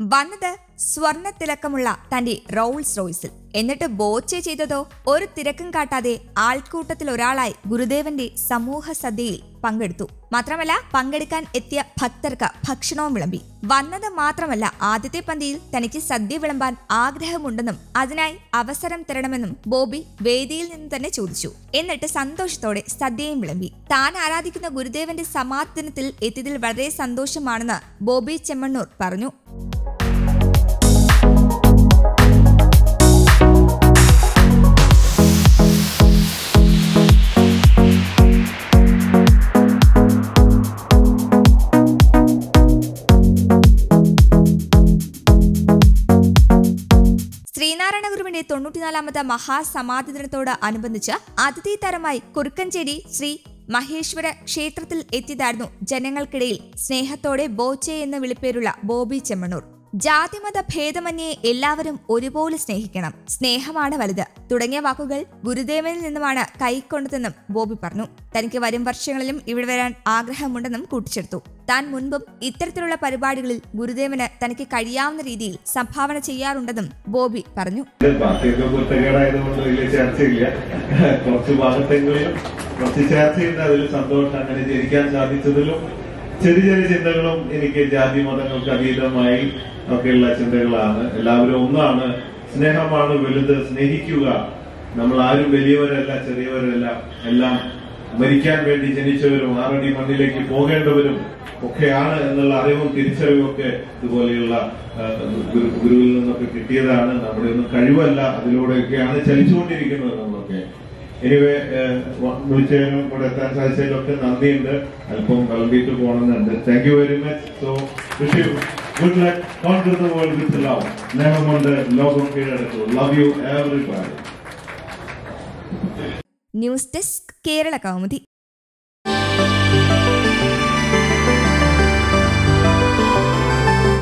വന്നത് സ്വർണ തിലക്കമുള്ള തന്റെ റോൾസ് റോയ്സിൽ. എന്നിട്ട് ബോച്ചെ ചെയ്തതോ ഒരു തിരക്കും കാട്ടാതെ ആൾക്കൂട്ടത്തിൽ ഒരാളായി ഗുരുദേവന്റെ സമൂഹ സദ്യയിൽ പങ്കെടുത്തു. മാത്രമല്ല പങ്കെടുക്കാൻ എത്തിയ ഭക്തർക്ക് ഭക്ഷണവും വിളമ്പി. വന്നത് മാത്രമല്ല ആദ്യത്തെ പന്തിയിൽ തനിക്ക് സദ്യ വിളമ്പാൻ ആഗ്രഹമുണ്ടെന്നും അതിനായി അവസരം തരണമെന്നും ബോബി വേദിയിൽ നിന്ന് തന്നെ ചോദിച്ചു. എന്നിട്ട് സന്തോഷത്തോടെ സദ്യയും വിളമ്പി. താൻ ആരാധിക്കുന്ന ഗുരുദേവന്റെ സമാധാനത്തിൽ എത്തിയതിൽ വളരെ സന്തോഷമാണെന്ന് ബോബി ചെമ്മണ്ണൂർ പറഞ്ഞു. ശ്രീനാരായണ ഗുരുവിന്റെ തൊണ്ണൂറ്റിനാലാമത്തെ മഹാസമാധി ദിനത്തോട് അനുബന്ധിച്ച് അതിഥി തരമായി കുറുക്കഞ്ചേരി ശ്രീ മഹേശ്വര ക്ഷേത്രത്തിൽ എത്തിയതായിരുന്നു ജനങ്ങൾക്കിടയിൽ സ്നേഹത്തോടെ ബോച്ചെ എന്ന വിളിപ്പേരുള്ള ബോബി ചെമ്മണ്ണൂർ ജാതിമത ഭേദമന്യേ എല്ലാവരും ഒരുപോലെ സ്നേഹിക്കണം. സ്നേഹമാണ് വലുത്. തുടങ്ങിയ വാക്കുകൾ ഗുരുദേവനിൽ നിന്നുമാണ് കൈക്കൊണ്ടതെന്നും ബോബി പറഞ്ഞു. തനിക്ക് വരും വർഷങ്ങളിലും ഇവിടെ വരാൻ ആഗ്രഹമുണ്ടെന്നും കൂട്ടിച്ചേർത്തു. താൻ മുൻപും ഇത്തരത്തിലുള്ള പരിപാടികളിൽ ഗുരുദേവന് തനിക്ക് കഴിയാവുന്ന രീതിയിൽ സംഭാവന ചെയ്യാറുണ്ടെന്നും ബോബി പറഞ്ഞു. കുറച്ച് ഭാഗത്തെങ്കിലും കുറച്ച് ചർച്ചയുണ്ട്. അതിൽ സന്തോഷം അങ്ങനെ ജനിക്കാൻ സാധിച്ചതിലും ചെറിയ ചെറിയ ചിന്തകളും എനിക്ക് ജാതി മതങ്ങൾക്ക് അതീതമായി ഒക്കെയുള്ള ചിന്തകളാണ്. എല്ലാവരും ഒന്നാണ് സ്നേഹമാണ് വലുത് സ്നേഹിക്കുക. നമ്മൾ ആരും വലിയവരല്ല ചെറിയവരല്ല. എല്ലാം മരിക്കാൻ വേണ്ടി ജനിച്ചവരും ആറടി മണ്ണിലേക്ക് പോകേണ്ടവരും ഒക്കെയാണ് എന്നുള്ള അറിവും തിരിച്ചറിവും ഒക്കെ ഇതുപോലെയുള്ള ഗുരുവിൽ നിന്നൊക്കെ കിട്ടിയതാണ്. നമ്മുടെ ഒന്നും കഴിവല്ല. അതിലൂടെയൊക്കെയാണ് ചലിച്ചുകൊണ്ടിരിക്കുന്നത് നമ്മളൊക്കെ. എനിവേ വിളിച്ചതിനും കൂടെ എത്താൻ സാധിച്ചതിലൊക്കെ നന്ദിയുണ്ട്. അല്പം വിളമ്പിയിട്ട് പോകണമെന്നുണ്ട്. Thank you very much so wish you good luck conquer the world with love സ്നേഹം കൊണ്ട് ലോകം കീഴടക്കൂ. Love you every news desk Kerala Kaumudi